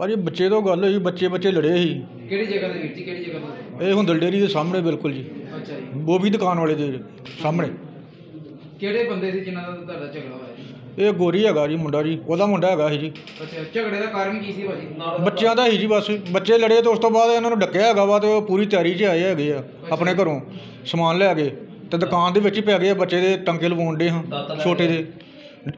ਭਾਜੀ ਬੱਚੇ ਤੋਂ ਗੱਲ ਹੋਈ ਬੱਚੇ ਬੱਚੇ ਲੜੇ ਸੀ। ਕਿਹੜੀ ਜਗ੍ਹਾ ਤੇ ਵੀਰ ਜੀ ਕਿਹੜੀ ਜਗ੍ਹਾ ਤੇ? ਇਹ ਹੁੰਦਲ ਡੇਰੀ ਦੇ ਸਾਹਮਣੇ ਬਿਲਕੁਲ ਜੀ। ਅੱਛਾ ਜੀ। ਬੋਬੀ ਦੁਕਾਨ ਵਾਲੇ ਦੇ ਸਾਹਮਣੇ। ਕਿਹੜੇ ਬੰਦੇ ਸੀ ਜਿਨ੍ਹਾਂ ਦਾ ਤੁਹਾਡਾ ਝਗੜਾ ਹੋਇਆ ਜੀ? ਇਹ ਗੋਰੀ ਹੈਗਾ ਜੀ ਮੁੰਡਾ ਜੀ ਉਹਦਾ ਮੁੰਡਾ ਹੈਗਾ ਸੀ ਜੀ। ਅੱਛਾ ਝਗੜੇ ਦਾ ਕਾਰਨ ਕੀ ਸੀ ਭਾਜੀ? ਬੱਚਿਆਂ ਦਾ ਹੀ ਜੀ ਬਸ ਬੱਚੇ ਲੜੇ ਤੇ ਉਸ ਤੋਂ ਬਾਅਦ ਇਹਨਾਂ ਨੂੰ ਡੱਕਿਆ ਹੈਗਾ ਵਾ ਤੇ ਉਹ ਪੂਰੀ ਤਿਆਰੀ 'ਚ ਆਏ ਹੈਗੇ ਆ ਆਪਣੇ ਘਰੋਂ ਸਮਾਨ ਲੈ ਕੇ ਤੇ ਦੁਕਾਨ ਦੇ ਵਿੱਚ ਹੀ ਪੈ ਗਏ ਆ ਬੱਚੇ ਦੇ ਟੰਕੇ ਲਵਾਉਣ ਦੇ ਹਾਂ ਛੋਟੇ ਦੇ।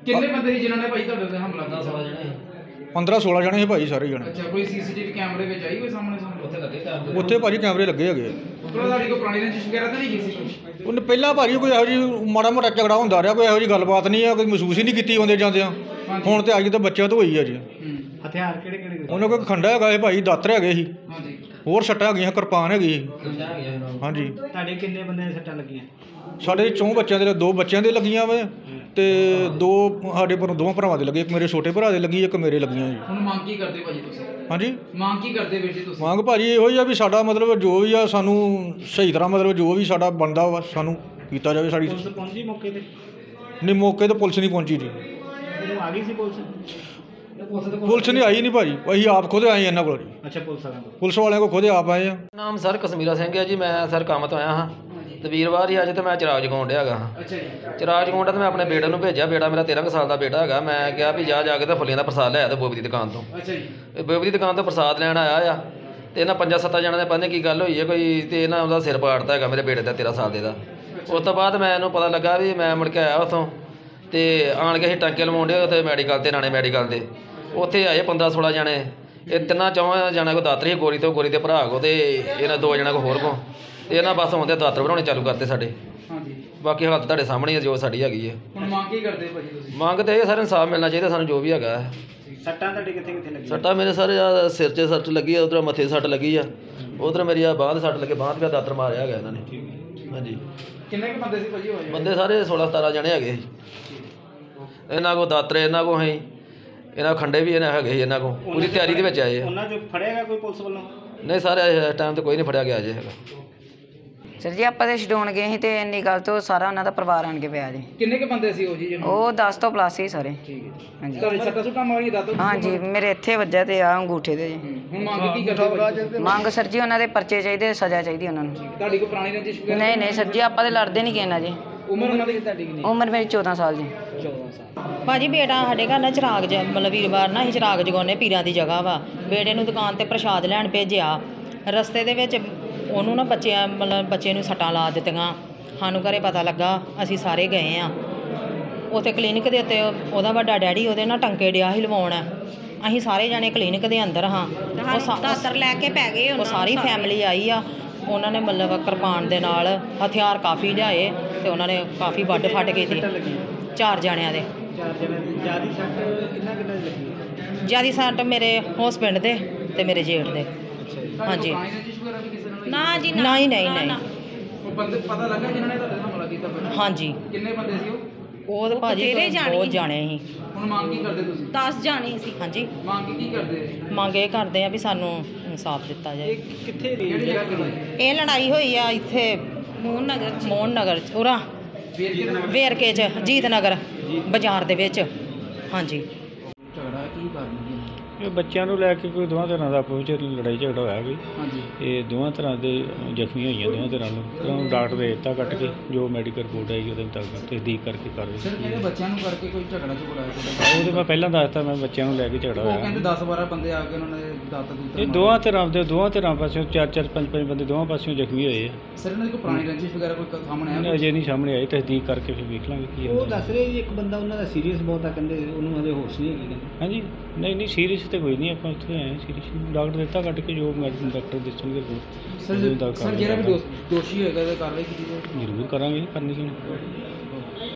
ਕਿੰਨੇ ਬੰਦੇ ਸੀ ਜਿਨ੍ਹਾਂ ਨੇ ਭਾਈ ਤੁਹਾਡੇ ਤੇ ਹਮਲਾ ਕੀਤਾ? 15 16 ਜਣੇ ਸੀ ਭਾਈ ਸਾਰੇ ਜਣੇ। ਅੱਛਾ ਕੋਈ ਸੀਸੀਟੀਵੀ ਕੈਮਰੇ ਵਿੱਚ ਆਈ ਕੋਈ ਸਾਹਮਣੇ ਸਾਹਮਣੇ? ਉੱਥੇ ਲੱਗੇ ਉੱਥੇ ਭਾਜੀ ਕੈਮਰੇ ਲੱਗੇ ਹੈਗੇ ਆ। ਉੱਪਰੋਂ ਤੁਹਾਡੀ ਕੋਈ ਪੁਰਾਣੀ ਰੰਜਿਸ਼ ਵਗੈਰਾ ਤਾਂ ਨਹੀਂ ਗਈ ਸੀ ਕੁਛ? ਉਹਨੇ ਪਹਿਲਾਂ ਭਾਜੀ ਕੋਈ ਇਹੋ ਜਿਹੀ ਮਾੜਾ ਮੋਟਾ ਝਗੜਾ ਹੁੰਦਾ ਰਿਹਾ ਕੋਈ ਇਹੋ ਜਿਹੀ ਗੱਲਬਾਤ ਨਹੀਂ ਆ ਕੋਈ ਮਹਿਸੂਸ ਹੀ ਨਹੀਂ ਕੀਤੀ ਆਉਂਦੇ ਜਾਂਦਿਆਂ। ਹੁਣ ਤੇ ਅੱਜ ਤਾਂ ਬੱਚਿਆਂ ਤੋਂ ਹੋਈ ਆ ਜੀ। ਹੂੰ। ਹਥਿਆਰ ਕਿਹੜੇ ਕਿਹੜੇ ਉਹਨਾਂ ਕੋਲ ਖੰਡਾ ਹੈਗਾ ਇਹ ਭਾਈ ਦਾਤਰ ਹੈਗੇ ਸੀ। ਹਾਂਜੀ। ਹੋਰ ਸੱਟਾਂ ਹੈਗੀਆਂ ਕਿਰਪਾਨ ਹੈਗੀ ਸੀ। ਹਾਂਜੀ। ਤੁਹਾਡੇ ਕਿੰਨੇ ਬੰਦੇ ਸੱਟਾਂ ਲੱਗੀਆਂ? ਸਾਡੇ ਚੌਂ ਬੱਚਿਆਂ ਦੇ ਦੋ ਬੱਚਿਆਂ ਦੇ ਲੱਗੀਆਂ ਵੇ। ਤੇ ਦੋ ਸਾਡੇ ਪਰ ਦੋਵਾਂ ਭਰਾਵਾਂ ਦੇ ਲੱਗੇ ਇੱਕ ਮੇਰੇ ਛੋਟੇ ਭਰਾ ਦੇ ਲੱਗੀ ਇੱਕ ਮੇਰੇ ਲੱਗੀਆਂ ਜੀ। ਹੁਣ ਮੰਗ ਕੀ ਕਰਦੇ ਭਾਜੀ ਤੁਸੀਂ? ਹਾਂਜੀ? ਮੰਗ ਕੀ ਕਰਦੇ ਵੀਰ ਜੀ ਤੁਸੀਂ? ਮੰਗ ਭਾਜੀ ਇਹੋ ਹੀ ਆ ਵੀ ਸਾਡਾ ਮਤਲਬ ਜੋ ਵੀ ਆ ਸਾਨੂੰ ਸਹੀ ਤਰ੍ਹਾਂ ਮਤਲਬ ਜੋ ਵੀ ਸਾਡਾ ਬਣਦਾ ਵਾ ਸਾਨੂੰ ਕੀਤਾ ਜਾਵੇ ਸਾਡੀ ਪੁਲਿਸ ਪਹੁੰਚੀ ਮੌਕੇ ਤੇ? ਨਹੀਂ ਮੌਕੇ ਤੇ ਪੁਲਿਸ ਨਹੀਂ ਪਹੁੰਚੀ ਜੀ। ਆ ਗਈ ਸੀ ਪੁਲਿਸ? ਪੁਲਿਸ ਨਹੀਂ ਆਈ ਨਹੀਂ ਭਾਜੀ ਅਸੀਂ ਆਪ ਖੁਦ ਆਏ ਇਹਨਾਂ ਕੋਲ ਜੀ। ਅੱਛਾ ਪੁਲਿਸ ਵਾਲਿਆਂ ਕੋਲ। ਪੁਲਿਸ ਵਾਲਿਆਂ ਕੋਲ ਖੁਦ ਆਪ ਆਏ ਆ। ਨਾਮ ਸਰ ਕਸ਼ਮੀਰਾ ਸਿੰਘ ਹੈ ਜੀ ਮੈਂ ਸਰ ਕੰਮ ਤੋਂ ਆਇਆ ਹਾਂ। ਤੇ ਵੀਰਵਾਰ ਹੀ ਅੱਜ ਤੇ ਮੈਂ ਚਿਰਾਗ ਜਗਾਉਣ ਡਿਆ ਹੈਗਾ। ਹਾਂ ਅੱਛਾ ਜੀ। ਚਿਰਾਗ ਜਗਾਉਣ ਦਾ ਤੇ ਮੈਂ ਆਪਣੇ ਬੇਟੇ ਨੂੰ ਭੇਜਿਆ ਬੇਟਾ ਮੇਰਾ 13 ਕੁ ਸਾਲ ਦਾ ਬੇਟਾ ਹੈਗਾ। ਮੈਂ ਕਿਹਾ ਵੀ ਜਾ ਜਾ ਕੇ ਤੇ ਫੁੱਲੀਆਂ ਦਾ ਪ੍ਰਸਾਦ ਲੈ ਆ ਤੇ ਬੋਬੀ ਦੀ ਦੁਕਾਨ ਤੋਂ। ਅੱਛਾ ਜੀ। ਇਹ ਬੋਬੀ ਦੀ ਦੁਕਾਨ ਤੋਂ ਪ੍ਰਸਾਦ ਲੈਣ ਆਇਆ ਆ ਤੇ ਇਹਨਾਂ ਪੰਜਾਂ ਸੱਤਾਂ ਜਣਾਂ ਦੇ ਪਤਾ ਨੀ ਕੀ ਗੱਲ ਹੋਈ ਹੈ ਕੋਈ ਤੇ ਇਹਨਾਂ ਉਹਦਾ ਸਿਰ ਪਾੜਤਾ ਹੈਗਾ ਮੇਰੇ ਬੇਟੇ ਦਾ 13 ਸਾਲ ਦੇ ਦਾ। ਉਸ ਤੋਂ ਬਾਅਦ ਮੈਂ ਇਹਨੂੰ ਪਤਾ ਲੱਗਾ ਵੀ ਮੈਂ ਮੁੜ ਕੇ ਆਇਆ ਉਥੋਂ ਤੇ ਆਣ ਕੇ ਅਸੀਂ ਟਾਂਕੇ ਲਵਾਉਂਦੇ ਉੱਥੇ ਮੈਡੀਕਲ ਤੇ ਨਾਣੇ ਮੈਡੀਕਲ ਦੇ। ਉੱਥੇ ਆਏ 15 16 ਜਣੇ। ਇਹ ਤਿੰਨਾਂ ਚੌਹਾਂ ਜਣਾਂ ਕੋ ਦਾਤਰੀ ਗੋਰੀ ਤੇ ਗੋਰੀ ਦੇ ਭਰਾ ਕੋ ਤੇ ਇਹਨਾਂ ਦੋ ਜਣਾਂ ਕੋ ਹੋਰ ਕੋ। ਤੇ ਇਹਨਾਂ ਬਸ ਆਉਂਦੇ ਦਾਤਰ ਬਣਾਉਣੇ ਚਾਲੂ ਕਰਤੇ ਸਾਡੇ। ਹਾਂਜੀ। ਬਾਕੀ ਹਾਲਤ ਤੁਹਾਡੇ ਸਾਹਮਣੇ ਹੀ ਹੈ ਜੋ ਸਾਡੀ ਹੈਗੀ ਹੈ ਹੁਣ ਮੰਗ ਕੀ ਕਰਦੇ ਭਾਜੀ ਤੁਸੀਂ? ਮੰਗ ਤੇ ਇਹ ਸਾਰੇ ਇਨਸਾਫ ਮਿਲਣਾ ਚਾਹੀਦਾ ਸਾਨੂੰ ਜੋ ਵੀ ਹੈਗਾ ਹੈ। ਸੱਟਾਂ ਤੁਹਾਡੇ ਕਿੱਥੇ ਕਿੱਥੇ ਲੱਗੀਆਂ? ਸੱਟਾਂ ਮੇਰੇ ਸਾਰੇ ਸਿਰ 'ਚ ਸੱਟ ਲੱਗੀ ਆ ਉਧਰ ਮੱਥੇ 'ਤੇ ਸੱਟ ਲੱਗੀ ਆ। ਉਧਰ ਮੇਰੀ ਆ ਬਾਂਹ 'ਤੇ ਸੱਟ ਲੱਗੇ ਬਾਂਹ 'ਤੇ ਵੀ ਦਾਤਰ ਮਾਰਿਆ ਹੈਗਾ ਇਹਨਾਂ ਨੇ। ਹਾਂਜੀ। ਕਿੰਨੇ ਕੁ ਬੰਦੇ ਸੀ ਭਾਜੀ ਹੋਏ ਬੰਦੇ ਸਾਰੇ 16 17 ਜਣੇ ਹੈਗੇ ਇਹਨਾਂ ਕੋ ਦਾਤਰ ਇਹਨਾਂ ਕੋ ਹੈ ਇਹਨਾਂ ਖੰਡੇ ਵੀ ਇਹਨਾਂ ਹੈਗੇ ਸੀ ਇਹਨਾਂ ਕੋ ਪੂਰੀ ਤਿਆਰੀ ਦੇ ਵਿੱਚ ਆਏ ਆ। ਉਹਨਾਂ ਚੋਂ ਫੜਿਆਗਾ ਕੋਈ ਪੁਲਿਸ ਵੱਲੋਂ? ਨਹੀਂ ਸਾਰੇ ਇਸ ਟਾਈਮ ਤੇ ਕੋਈ ਨਹੀਂ ਫੜਿਆ ਗਿਆ ਜੇ ਹੈਗਾ। ਸਰ ਜੀ ਆਪਾਂ ਤੇ ਛਡਾਉਣ ਗਏ ਸੀ ਤੇ ਇੰਨੀ ਗੱਲ ਤੋਂ ਸਾਰਾ ਉਹਨਾਂ ਦਾ ਪਰਿਵਾਰ ਆਣ ਕੇ ਪਿਆ ਜੀ। ਕਿੰਨੇ ਕੁ ਬੰਦੇ ਸੀ ਉਹ ਜੀ ਜਿਹਨੂੰ? ਉਹ 10 ਤੋਂ ਪਲੱਸ ਹੀ ਸਾਰੇ। ਠੀਕ ਹੈ ਹਾਂਜੀ। ਤੁਹਾਡੀ ਸੱਟਾ ਸੁੱਟਾਂ ਮਾਰੀ ਦਾਤੋ ਹਾਂਜੀ ਮੇਰੇ ਇੱਥੇ ਵੱਜਿਆ ਤੇ ਆ ਅੰਗੂਠੇ ਤੇ ਜੀ। ਹੁਣ ਮੰਗ ਕੀ ਕਰਦੇ ਭਾਜੀ ਮੰਗ ਸਰ ਜੀ ਉਹਨਾਂ ਦੇ ਪਰਚੇ ਚਾਹੀਦੇ ਸਜ਼ਾ ਚਾਹੀਦੀ ਉਹਨਾਂ ਨੂੰ। ਤੁਹਾਡੀ ਕੋਈ ਪੁਰਾਣੀ ਰੰਜਿਸ਼ ਵਗੈਰਾ? ਨਹੀਂ ਨਹੀਂ ਸਰ ਜੀ ਆਪਾਂ ਤੇ ਲੜਦੇ ਨਹੀਂ ਕਿਸੇ ਨਾਲ ਜੀ। ਉਮਰ ਉਹਨਾਂ ਦੀ ਤੁਹਾਡੀ ਕਿੰਨੀ? ਉਮਰ ਮੇਰੀ 14 ਸਾਲ ਜੀ। 14 ਸਾਲ। ਭਾਜੀ ਬੇਟਾ ਸਾਡੇ ਘਰ ਨਾ ਚਿਰਾਗ ਜ ਮਤਲਬ ਵੀਰਵਾਰ ਨਾ ਅਸੀਂ ਚਿਰਾਗ ਜਗਾਉਂਦੇ ਪੀਰਾਂ ਦੀ ਜਗ੍ਹਾ ਵਾ। ਬੇਟੇ ਨੂੰ ਦੁਕਾਨ ਤੇ ਪ੍ਰਸ਼ਾਦ ਲੈਣ ਭੇਜਿਆ। ਰਸਤੇ ਦੇ ਵਿੱਚ ਉਹਨੂੰ ਨਾ ਬੱਚਿਆਂ ਮਤਲਬ ਬੱਚੇ ਨੂੰ ਸੱਟਾਂ ਲਾ ਦਿੱਤੀਆਂ। ਸਾਨੂੰ ਘਰੇ ਪਤਾ ਲੱਗਾ ਅਸੀਂ ਸਾਰੇ ਗਏ ਆ। ਉੱਥੇ ਕਲੀਨਿਕ ਦੇ ਉੱਤੇ ਉਹਦਾ ਵੱਡਾ ਡੈਡੀ ਉਹਦੇ ਨਾਲ ਟੰਕੇ ਡਿਆ ਸੀ ਲਵਾਉਣ। ਅਸੀਂ ਸਾਰੇ ਜਾਣੇ ਕਲੀਨਿਕ ਦੇ ਅੰਦਰ ਹਾਂ। ਉਹ ਲੈ ਕੇ ਪੈ ਗਏ ਉਹ ਸਾਰੀ ਫੈਮਿਲੀ ਆਈ ਆ। ਉਹਨਾਂ ਨੇ ਮਤਲਬ ਕਿਰਪਾਨ ਦੇ ਨਾਲ ਹਥਿਆਰ ਕਾਫੀ ਲਿਆਏ ਤੇ ਉਹਨਾਂ ਨੇ ਕਾਫੀ ਵੱਢ ਫੱਟ ਕੀਤੀ ਚਾਰ ਜਾਣਿਆਂ ਦੇ। ਚਾਰ ਜਣੇ ਦੀ। ਜਿਆਦੀ ਸੱਟ ਕਿੰਨਾ ਕਿੰਨਾ ਦੀ ਲੱਗੀ ਜਿਆਦੀ ਸੱਟ ਮੇਰੇ ਹਸਬੈਂਡ ਦੇ ਤੇ ਮੇਰੇ ਜੇਠ ਦੇ। ਹਾਂਜੀ। ਨਾਲ ਨਾ ਜੀ ਨਹੀਂ ਨਹੀਂ ਨਹੀਂ ਉਹ ਬੰਦੇ ਪਤਾ ਲੱਗਾ ਜਿਨ੍ਹਾਂ ਨੇ ਤੁਹਾਡੇ ਤੇ ਹਮਲਾ ਕੀਤਾ ਭਾਜੀ ਹਾਂਜੀ। ਕਿੰਨੇ ਬੰਦੇ ਸੀ ਉਹ? ਉਹ ਤਾਂ ਭਾਜੀ ਬਥੇਰੇ ਜਾਣੇ ਬਹੁਤ ਸੀ। ਜਾਣੇ ਸੀ। ਹੁਣ ਮੰਗ ਕੀ ਕਰਦੇ ਤੁਸੀਂ? 10 ਜਾਣੇ ਸੀ। ਹਾਂਜੀ। ਮੰਗ ਕੀ ਕਰਦੇ? ਮੰਗ ਇਹ ਕਰਦੇ ਆ ਵੀ ਸਾਨੂੰ ਇਨਸਾਫ ਦਿੱਤਾ ਜਾਏ। ਕਿੱਥੇ ਦੀ ਕਿਹੜੀ ਜਗ੍ਹਾ ਹੋਈ? ਇਹ ਲੜਾਈ ਹੋਈ ਆ ਇੱਥੇ ਮੋਹਨ ਨਗਰ ਚ। ਮੋਹਨ ਨਗਰ ਚ ਉਰਾ। ਵੀਰ ਵੇਰਕੇ ਚ ਜੀਤ ਨਗਰ। ਬਾਜ਼ਾਰ ਦੇ ਵਿੱਚ। ਹਾਂਜੀ। ਝਗੜਾ ਕੀ ਕਰਨੀ ਜੀ ਇਹ ਬੱਚਿਆਂ ਨੂੰ ਲੈ ਕੇ ਕੋਈ ਦੋਵਾਂ ਤਰ੍ਹਾਂ ਦਾ ਆਪਸ ਵਿੱਚ ਲੜਾਈ ਝਗੜਾ ਹੋਇਆ ਕੋਈ। ਹਾਂਜੀ। ਇਹ ਦੋਵਾਂ ਤਰ੍ਹਾਂ ਦੇ ਜ਼ਖਮੀ ਹੋਈਆਂ ਦੋਵਾਂ ਤਰ੍ਹਾਂ ਨੂੰ। ਕਿਉਂ ਡਾਕਟਰ ਦੇ ਦਿੱਤਾ ਕੱਟ ਕੇ ਜੋ ਮੈਡੀਕਲ ਰਿਪੋਰਟ ਆਏਗੀ ਉਹਦੇ ਮੁਤਾਬਕ ਤਸਦੀਕ ਕਰਕੇ ਕਰ ਸਰ ਦਿੱਤੀ ਕਹਿੰਦੇ ਬੱਚਿਆਂ ਨੂੰ ਕਰਕੇ ਕੋਈ ਝਗੜਾ ਝਗੜਾ ਹੈ ਤੁਹਾਡਾ ਉਹ ਤੇ ਮੈਂ ਪਹਿਲਾਂ ਦੱਸਤਾ ਮੈਂ ਬੱਚਿਆਂ ਨੂੰ ਲੈ ਕੇ ਝਗੜਾ ਉਹ ਹੋਇਆ। ਕਹਿੰਦੇ 10 12 ਬੰਦੇ ਆ ਕੇ ਉਹਨਾਂ ਨੇ ਦਾਤ ਦੂਤ ਇਹ ਦੋਵਾਂ ਤਰ੍ਹਾਂ ਦੇ ਦੋਵਾਂ ਤਰ੍ਹਾਂ ਪਾਸਿਓਂ ਚਾਰ ਚਾਰ ਪੰਜ ਪੰਜ ਬੰਦੇ ਦੋਵਾਂ ਪਾਸਿਓਂ ਜ਼ਖਮੀ ਹੋਏ ਆ। ਸਰ ਇਹਨਾਂ ਦੀ ਕੋਈ ਪੁਰਾਣੀ ਰੰਜਿਸ਼ ਵਗੈਰਾ ਕੋਈ ਕ- ਸਾਹਮਣੇ ਆਇਆ ਅਜੇ ਨਹੀਂ ਸਾਹਮਣੇ ਆਈ ਤਸਦੀਕ ਕਰਕੇ ਫਿਰ ਵੇਖ ਲਾਂਗੇ ਕੀ ਉਹ ਹੁੰਦਾ। ਦੱਸ ਰਹੇ ਜੀ ਇੱਕ ਬੰਦਾ ਉਹਨਾਂ ਦਾ ਸੀਰੀਅਸ ਬਹੁਤ ਆ ਕਹਿੰਦੇ ਉਹਨੂੰ ਹਜੇ ਹੋਸ਼ ਨਹੀਂ ਹੈਗੀ। ਕਹਿੰਦੇ ਹਾਂਜੀ ਨਹੀਂ ਨਹੀਂ ਸੀਰੀਅਸ ਤੇ ਕੋਈ ਨਹੀਂ ਆਪਾਂ ਇੱਥੇ ਆਏ ਸੀਰੀਅਸ ਡਾਕਟਰ ਦਿੱਤਾ ਕੱਟ ਕੇ ਜੋ ਮੈਡੀਕਲ ਡਾਕਟਰ ਦੱਸਣਗੇ ਸਰ ਉਹਦੇ ਜਿਹੜਾ ਵੀ ਦੋਸ਼- ਦੋਸ਼ੀ ਹੋਏਗਾ ਤਾਂ ਕਾਰਵਾਈ ਕੀਤੀ ਜਾਏਗੀ ਜ਼ਰੂਰ ਕਰਾਂਗੇ ਕਰਨੀ ਕਿਉਂ ਨਹੀਂ